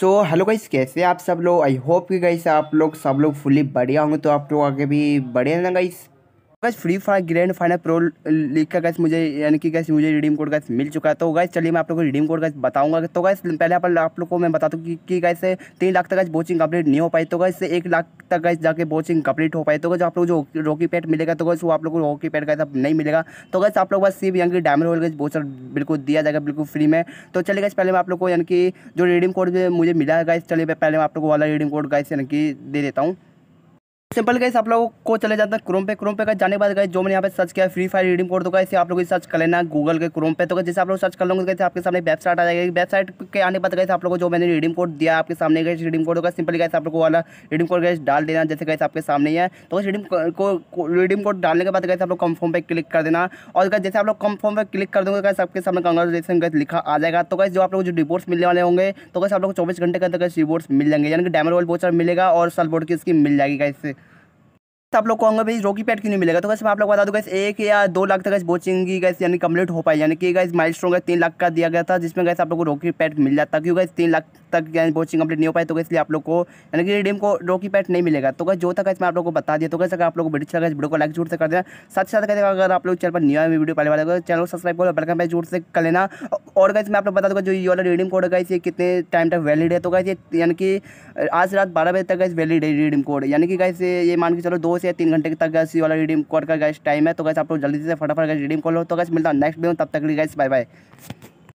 So hello guys कैसे आप सब लोग? आई होप कि गाइस आप लोग सब लोग फुली बढ़िया होंगे तो आप लोग आगे भी बढ़िया ना guys guys free fire grand final pro लिख का गैस मुझे, यानी कि गैस मुझे रिडीम कोड गैस मिल चुका है। तो गैस चलिए मैं आप लोग को रिडीम कोड गैस बताऊँगा। तो गैस पहले आप आप लोग को मैं बताता हूँ कि गैस तीन लाख तक गैस बोचिंग कंप्लीट नहीं हो पाई। तो गैस एक लाख तक गैस जाके बोचिंग कंप्लीट हो पाई। तो गैस आप लोग जो रॉकी पैड मिलेगा तो गैस वो आप लोग को रॉकी पैड गैस अब नहीं मिलेगा। तो गैस आप लोग बस सिर्फ़ यानी कि डायमंड होल गैस बोचर बिल्कुल दिया जाएगा, बिल्कुल फ्री में। तो चलिए गैस पहले मैं आप लोग को यानी कि जो रिडीम कोड मुझे मिला है गैस चलिए पहले मैं आप लोग को वाला रिडीम कोड गैस यानी कि दे देता हूँ। सिंपल गैस आप लोगों को चले जाता है क्रोम पे। क्रोम पे का जाने के बाद गए जो मैंने यहाँ पे सर्च किया फ्री फायर रीडिंग कोड तो कैसे आप लोग सर्च कर लेना गूगल के क्रोम पे। तो जैसे आप लोग सर्च कर लोगे कैसे आपके सामने वेबसाइट आ जाएगी। वेबसाइट के आने बाद गए आप लोगों को जो मैंने रीडिंग कोड दिया आपके सामने गए रीडिंग कोड होगा सिंपल गैस आप लोग वाला रीडिंग कोड गैस डाल देना, जैसे कैसे आपके सामने ही तो रीडिंग को रीडिंग कोड डालने के बाद गए आप लोग कम फॉर्म पर क्लिक कर देना। और जैसे आप लोग कम फॉर्म पर क्लिक कर दोगे कैसे आपके सामने कंग्रेचुलेसन गैस लिखा आ जाएगा। तो कैसे जो आप लोग जो रिपोर्ट्स मिलने वाले होंगे तो कैसे आप लोग चौबीस घंटे के अंदर रिपोर्ट्स मिल जाएँगे। यानी कि डैमर वाल बोचर मिलेगा और सल बोर्ड की स्कीम मिल जाएगी कैसे तो आप लोग को भाई रोकी पैड क्यों नहीं मिलेगा? तो कैसे मैं आप लोग बता दूँ कैसे एक या दो लाख तक बोचिंग की गैस यानी कंप्लीट हो पाई। यानी कि गैस माइल स्ट्रोंग तीन लाख का दिया गया था, जिसमें गैस आप लोग को रोकी पैड मिल जाता। क्योंकि गैस तीन लाख तक यानी बोचिंग कंप्लीट नहीं हो पाई तो इसलिए आप लोग को, यानी कि रिडीम को रोकी पैड नहीं मिलेगा। तो कैसे जो था कैसे मैं आप लोग को बता दिया। तो कैसे आप लोग को अच्छा वीडियो को लाइक ज़रूर से कर देना। साथ साथ कहते अगर आप लोग चैनल पर न्यू वीडियो पहले वाले चैनल को सब्सक्राइब करो बेलकम पे ज़रूर से कर लेना। और गाइस मैं आप लोग बता दूँगा जो ये वाला रिडीम कोड है ये कितने टाइम तक वैलिड है? तो गाइस ये यानी कि आज रात बारह बजे तक गाइस वैलिड है रिडीम कोड यानी कि गाइस ये मान के चलो दो से तीन घंटे तक गाइस ये वाला रिडीम कोड का गाइस टाइम है। तो गाइस आप लोग जल्दी से फटाफट गाइस रिडीम कर लो। तो गाइस मिलता है नेक्स्ट वीडियो तब तक गाइस बाय बाय